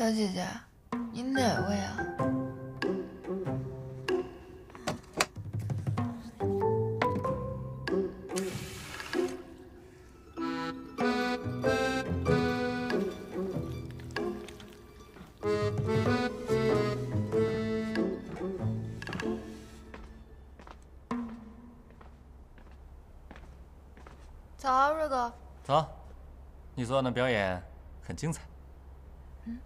小姐姐，你哪位啊？早，瑞哥。早，你昨晚的表演很精彩。成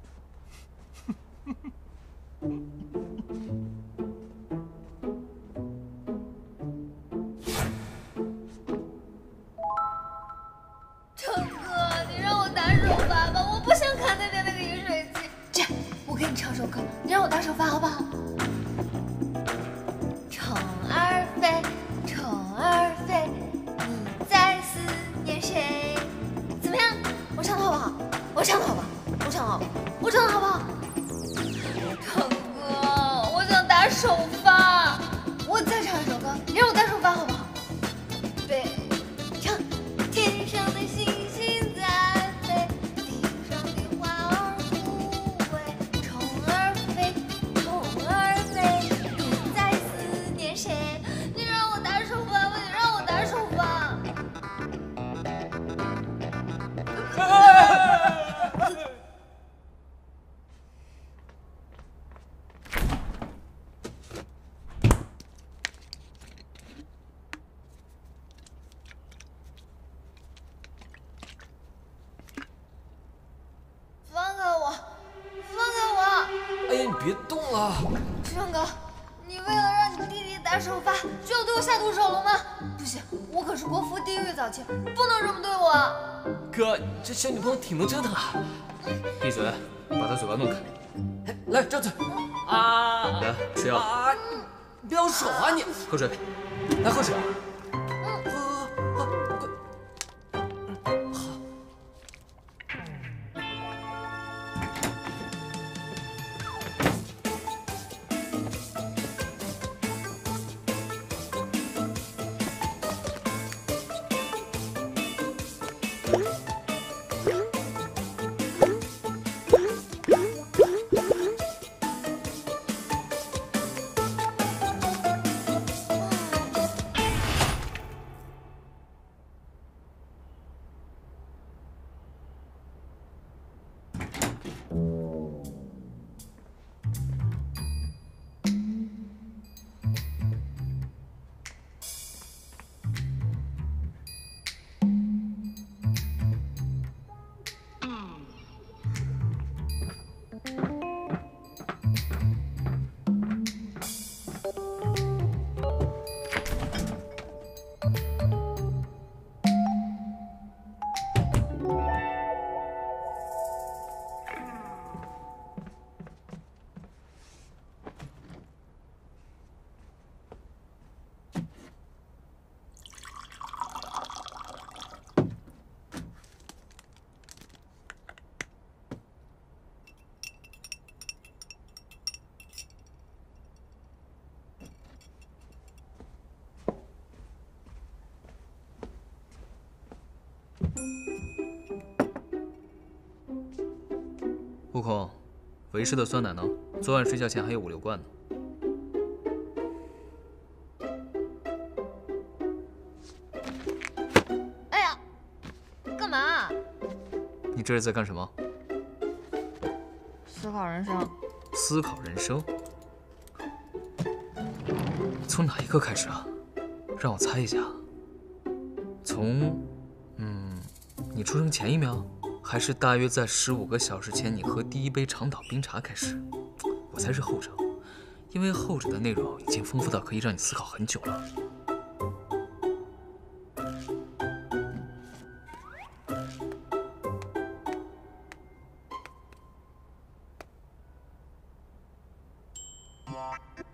别动了！志远哥，你为了让你弟弟打首发，就要对我下毒手了吗？不行，我可是国服地狱早期，不能这么对我。哥，这小女朋友挺能折腾啊！闭嘴，把她嘴巴弄开。哎来，张嘴。啊！来，吃药。啊！你不要手啊你！喝水，来喝水。空，为师的酸奶呢？昨晚睡觉前还有五六罐呢。哎呀，干嘛？你这是在干什么？思考人生。思考人生。从哪一刻开始啊？让我猜一下。从，嗯，你出生前一秒，还是大约在十五个小时前你喝第一杯长岛冰茶开始，我才是后者，因为后者的内容已经丰富到可以让你思考很久了。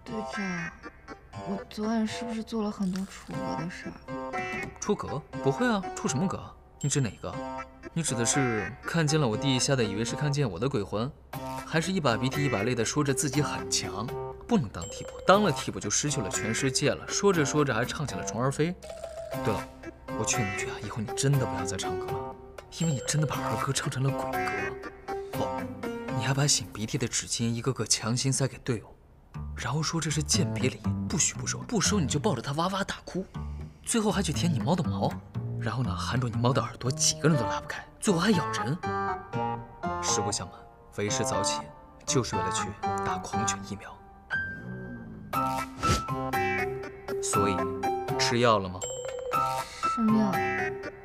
队长，我昨晚是不是做了很多出格的事儿？出格？不会啊，出什么格？你指哪个？你指的是看见了我地下的，以为是看见我的鬼魂，还是一把鼻涕一把泪的说着自己很强，不能当替补，当了替补就失去了全世界了？说着说着还唱起了《虫儿飞》。对了，我劝你一句啊，以后你真的不要再唱歌了，因为你真的把儿歌唱成了鬼歌。不，你还把擤鼻涕的纸巾一个个强行塞给队友，然后说这是鉴别礼，不许不收，不收你就抱着他哇哇大哭，最后还去舔你猫的毛。然后呢，含住你猫的耳朵，几个人都拉不开，最后还咬人。实不相瞒，为师早起就是为了去打狂犬疫苗。所以，吃药了吗？什么药？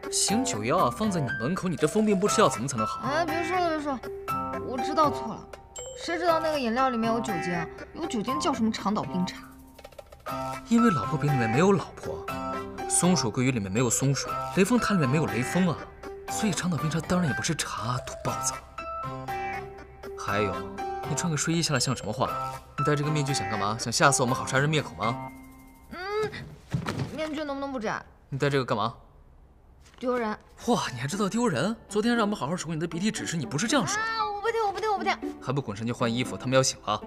醒酒药啊，放在你门口。你这疯病不吃药怎么才能好？哎，别说了，别说了，我知道错了。谁知道那个饮料里面有酒精？有酒精叫什么长岛冰茶？因为老婆饼里面没有老婆。松鼠桂鱼里面没有松鼠，雷峰塔里面没有雷锋啊，所以长岛冰茶当然也不是茶，土包子。还有，你穿个睡衣下来像什么话？你戴这个面具想干嘛？想吓死我们好杀人灭口吗？嗯，面具能不能不摘？你戴这个干嘛？丢人。哇，你还知道丢人？昨天让我们好好守护你的鼻涕指示，你不是这样说的。啊，我不听，我不听，我不听。还不滚上去换衣服？他们要醒了。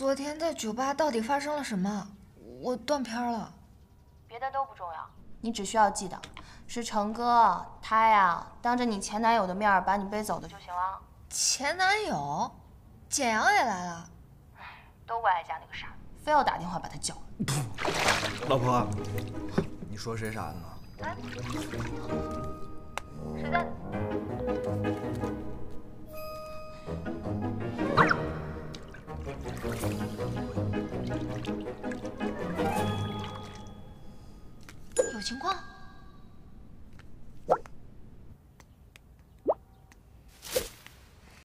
昨天在酒吧到底发生了什么？我断片了。别的都不重要，你只需要记得，是成哥他呀，当着你前男友的面把你背走的就行了。前男友，简阳也来了。都怪哀家那个傻，非要打电话把他叫来。老婆，你说谁傻呢？谁在？